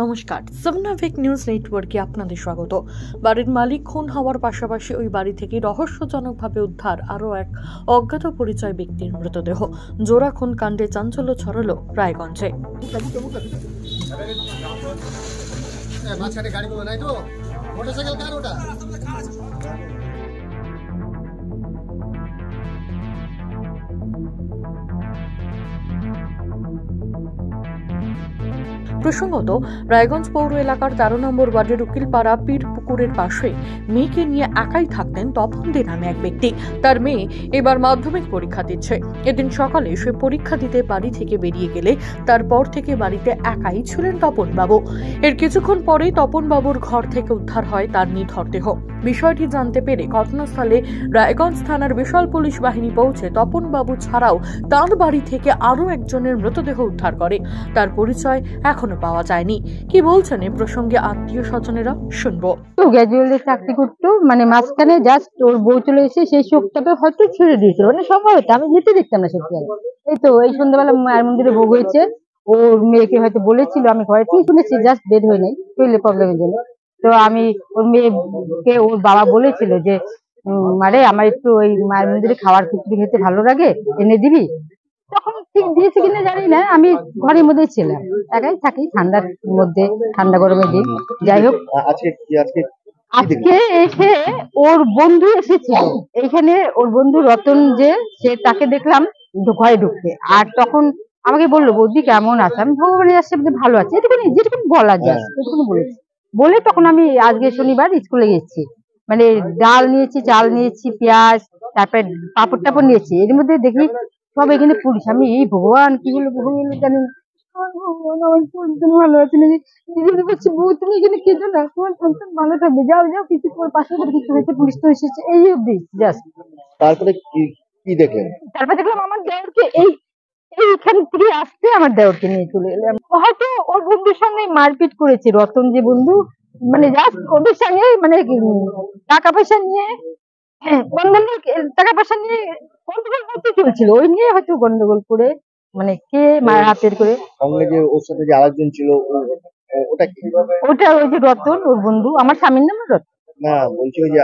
নমস্কার। সামনাভিক নিউজ নেটওয়ার্কে আপনাদের স্বাগত। বাড়ির মালিক খুন হওয়ার পাশাপাশি ওই বাড়ি থেকে রহস্যজনকভাবে উদ্ধার আরও এক অজ্ঞাত পরিচয় ব্যক্তির মৃতদেহ। জোড়া খুন কাণ্ডে চাঞ্চল্য ছড়ালো রায়গঞ্জে। মোটরসাইকেল কার ওটা প্রসঙ্গত রায়গঞ্জ পৌর এলাকার তেরো নম্বর ওয়ার্ডের উকিলপাড়া পীর পুকুরের পাশে মেয়েকে নিয়ে একাই থাকতেন তপন দে নামে এক ব্যক্তি। তার মেয়ে এবার মাধ্যমিক পরীক্ষা দিচ্ছে। এদিন সকালে সে পরীক্ষা দিতে বাড়ি থেকে বেরিয়ে গেলে তারপর থেকে বাড়িতে একাই ছিলেন তপন বাবু এর কিছুক্ষণ পরেই তপন বাবুর ঘর থেকে উদ্ধার হয় তার নিথর দেহ। বিষয়টি জানতে পেরে ঘটনাস্থলে রায়গঞ্জ থানার বিশাল পুলিশ বাহিনী পৌঁছে তপন বাবু ছাড়াও তার বাড়ি থেকে আরও একজনের মৃতদেহ উদ্ধার করে। তার পরিচয় এখনও পাওয়া যায়নি। কি বলছেন এ প্রসঙ্গে আত্মীয় স্বজনেরা? শুনব। তো গ্র্যাজুয়ালি চাকরি করতো মানে মাঝখানে জাস্ট ওর বউ চলে এসে সেই শোকটাকে হয়তো ছেড়ে দিয়েছিল মানে সম্ভবত আমি যেতে দেখতাম না সত্যি এই তো, এই সন্ধ্যাবেলা মায়ের মন্দিরে ভোগ হয়েছে, ওর মেয়েকে হয়তো বলেছিল, আমি ঘরে ঠিক শুনেছি জাস্ট বের হয়ে নাই শরীরে প্রবলেমের জন্য। তো আমি ওর মেয়েকে ওর বাবা বলেছিল যে মারে, আমার একটু ওই মায়ের মন্দিরে খাবার খিচুড়ি খেতে ভালো লাগে, এনে দিবি? তখন ঠিক দিয়েছে কিনা জানি না আমি ঘরের মধ্যেই ছিলাম। একাই থাকি ঠান্ডার মধ্যে ঠান্ডা গরমের দিন। যাই হোক। আজকে এসে ওর বন্ধু এসেছিল। এইখানে ওর বন্ধু রতন যে সে তাকে দেখলাম ঘরে ঢুকতে। আর তখন আমাকে বলল বৌদি কেমন আছে? আমি ভগবানের ভালো আছে। এটুকুনি যেটুকুনি বলা যায় এটুকুনি বলেছি। বলে তখন আমি আজকে শনিবার স্কুলে গেছি। মানে ডাল নিয়েছি চাল নিয়েছি পেঁয়াজ তারপরে পাপড় টাপড় নিয়েছি। এর মধ্যে দেখি সব এখানে পুলিশ। আমি এই ভগবান কি হলো ভগবান জানি না। আমার সন্তান ভালো আছে নাকি? দিদি বলছি বউ তুমি এখানে কেঁদো না তোমার সন্তান ভালো থাকবে। যাও যাও কিছু তোমার পাশে করে কিছু হয়েছে পুলিশ তো এসেছে। এই অব্দি জাস্ট। তারপরে কি কি দেখলেন? তারপর দেখলাম আমার দেওরকে এই এইখান থেকে আসতে আমার দেওরকে নিয়ে চলে এলাম। হয়তো ওর বন্ধুর সঙ্গে মারপিট করেছে রতন যে বন্ধু। মানে জাস্ট ওদের সঙ্গে মানে টাকা পয়সা নিয়ে হ্যাঁ, টাকা পয়সা নিয়ে গন্ডগোল হতে চলছিল ওই নিয়ে হয়তো গন্ডগোল করে মানে কে মার হাতের করে? সঙ্গে যে ওর সাথে যে আরেকজন ছিল ওটা কি? ওটা ওই যে রতন ওর বন্ধু। আমার স্বামীর নাম রতন। না বলছি ওই যে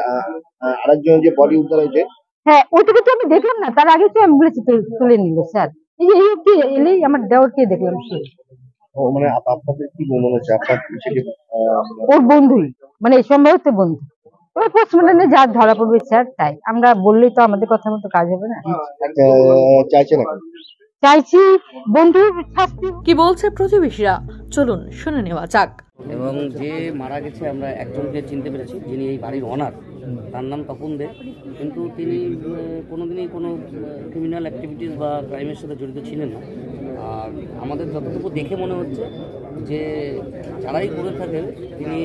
আরেকজন যে বডি উদ্ধার হয়েছে হ্যাঁ ওইটাকে তো আমি দেখলাম না। তার আগে তো অ্যাম্বুলেন্স তুলে নিল স্যার। এই যে এই অব্দি এলেই আমার দেওরকে দেখলাম সে? ও মানে আপনাদের কি মনে হচ্ছে? আপনার ওর বন্ধুই। মানে সম্ভবত বন্ধু। ওই পোস্টমর্টমে যা ধরা পড়বে স্যার তাই। আমরা বললেই তো আমাদের কথা মতো কাজ হবে না। চাইছে না চাইছি বন্ধুর শাস্তি। কি বলছে প্রতিবেশীরা? চলুন শুনে নেওয়া যাক। এবং যে মারা গেছে আমরা একজনকে চিনতে পেরেছি যিনি এই বাড়ির অনার তার নাম তপন দে। কিন্তু তিনি কোনোদিনই কোনো ক্রিমিনাল অ্যাক্টিভিটিস বা ক্রাইমের সাথে জড়িত ছিলেন না। আর আমাদের যতটুকু দেখে মনে হচ্ছে যে যারাই করে থাকেন তিনি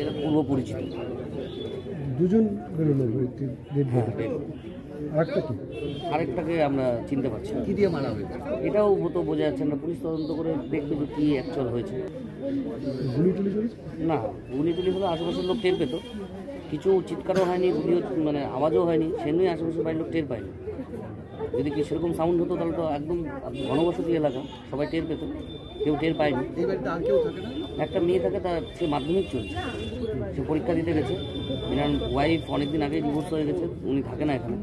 এর পূর্ব পরিচিত দুজন বেরোলো হ্যাঁ। বডি আরেকটা কি? আরেকটাকে আমরা চিনতে পারছি কি দিয়ে মারা হয়েছে? এটাও হতো বোঝা যাচ্ছে না। পুলিশ তদন্ত করে দেখবে যে কী অ্যাকচুয়াল হয়েছে। গুলি টুলি চলেছে? না গুলি টুলি হলে আশেপাশের লোক টের পেতো। কিছু চিৎকারও হয়নি গুলিও মানে আওয়াজও হয়নি। সেজন্যই আশেপাশের বাড়ির লোক টের পায়নি। যদি কি সেরকম সাউন্ড হতো তাহলে তো একদম ঘনবসতি এলাকা, সবাই টের পেত, কেউ টের পায়নি। একটা মেয়ে থাকে, তার সে মাধ্যমিক চলছে, সে পরীক্ষা দিতে গেছে। এনার ওয়াইফ অনেকদিন আগে ডিভোর্স হয়ে গেছে, উনি থাকে না এখানে।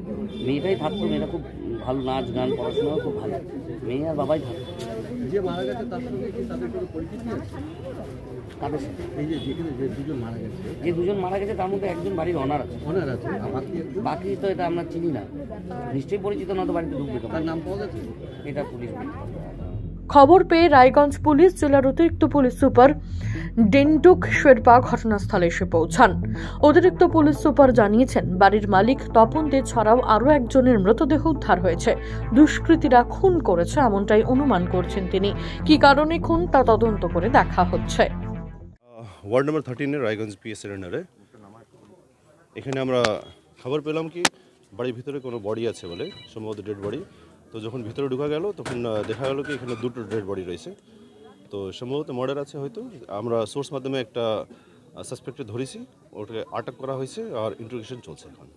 মেয়েটাই থাকতো, মেয়েটা খুব ভালো নাচ, গান, পড়াশোনাও খুব ভালো। মেয়ে আর বাবাই থাকতো যে মারা গেছে তার সঙ্গে কি তাদের কোনো পরিচিতি আছে? কাদের সাথে এই যে যেখানে যে দুজন মারা গেছে। যে দুজন মারা গেছে তার মধ্যে একজন বাড়ির অনার আছে। আছে। আর বাকি একজন? বাকি তো এটা আমরা চিনি না। নিশ্চয়ই পরিচিত না তো বাড়িতে ঢুকবে তো তার নাম পাওয়া গেছে এটা পুলিশ। খবর পেয়ে রায়গঞ্জ পুলিশ, জেলার অতিরিক্ত পুলিশ সুপার ডেন্ডুক শেরপা ঘটনাস্থলে এসে পৌঁছান। অতিরিক্ত পুলিশ সুপার জানিয়েছেন, বাড়ির মালিক তপন দে ছাড়াও আরও একজনের মৃতদেহ উদ্ধার হয়েছে। দুষ্কৃতীরা খুন করেছে এমনটাই অনুমান করছেন তিনি। কি কারণে খুন, তা তদন্ত করে দেখা হচ্ছে। ওয়ার্ড নাম্বার থার্টিনের রায়গঞ্জ পিএসের আন্ডারে এখানে আমরা খবর পেলাম কি, বাড়ির ভিতরে কোনো বডি আছে বলে, সম্ভবত ডেড বডি তো যখন ভিতরে ঢুকা গেল তখন দেখা গেল কি এখানে দুটো ডেড বডি রয়েছে। তো সম্ভবত মার্ডার আছে হয়তো। আমরা সোর্স মাধ্যমে একটা সাসপেক্টে ধরেছি। ওটাকে আটক করা হয়েছে আর ইন্টারোগেশন চলছে এখন।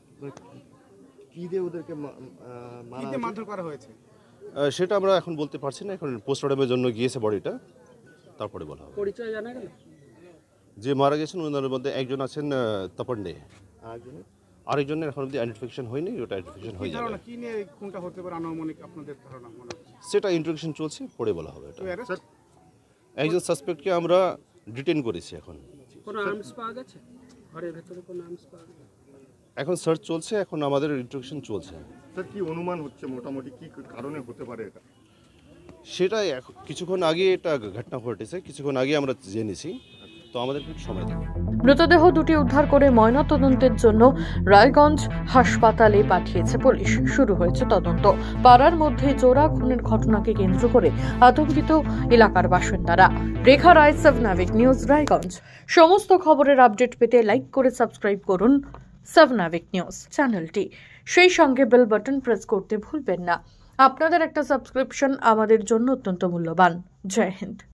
কি দিয়ে ওদেরকে হয়েছে? সেটা আমরা এখন বলতে পারছি না। এখন পোস্টমর্টমের জন্য গিয়েছে বডিটা তারপরে বলা হবে। পরিচয় জানা গেল? যে মারা গেছেন ওনাদের মধ্যে একজন আছেন তপন্ডে আরেকজনের এখন অব্দি আইডেন্টিফিকেশন হয়নি ওটা আইডেন্টিফিকেশন হয়ে যাবে কি নিয়ে কোনটা হতে পারে আনুমানিক আপনাদের ধারণা মনে সেটা ইন্ট্রোডাকশন চলছে পরে বলা হবে এটা। একজন সাসপেক্টকে আমরা ডিটেন করেছি এখন। কোনো আর্মস পাওয়া গেছে? ঘরের ভেতরে কোনো আর্মস পাওয়া গেছে? এখন সার্চ চলছে এখন আমাদের ইন্ট্রোডাকশন চলছে। স্যার কি অনুমান হচ্ছে মোটামুটি? কি কারণে হতে পারে এটা? সেটা এখন- কিছুক্ষণ আগে এটা ঘটনা ঘটেছে কিছুক্ষণ আগে আমরা জেনেছি। তো আমাদের সময় মৃতদেহ দুটি উদ্ধার করে ময়নাতদন্তের জন্য রায়গঞ্জ হাসপাতালে পাঠিয়েছে পুলিশ। শুরু হয়েছে তদন্ত। পাড়ার মধ্যে জোড়া খুনের ঘটনাকে কেন্দ্র করে আতঙ্কিত এলাকার বাসিন্দারা। রেখা রায়, সাবনাভিক নিউজ, রায়গঞ্জ। সমস্ত খবরের আপডেট পেতে লাইক করে সাবস্ক্রাইব করুন সাবনাভিক নিউজ চ্যানেলটি। সেই সঙ্গে বেল বাটন প্রেস করতে ভুলবেন না। আপনাদের একটা সাবস্ক্রিপশন আমাদের জন্য অত্যন্ত মূল্যবান। জয় হিন্দ।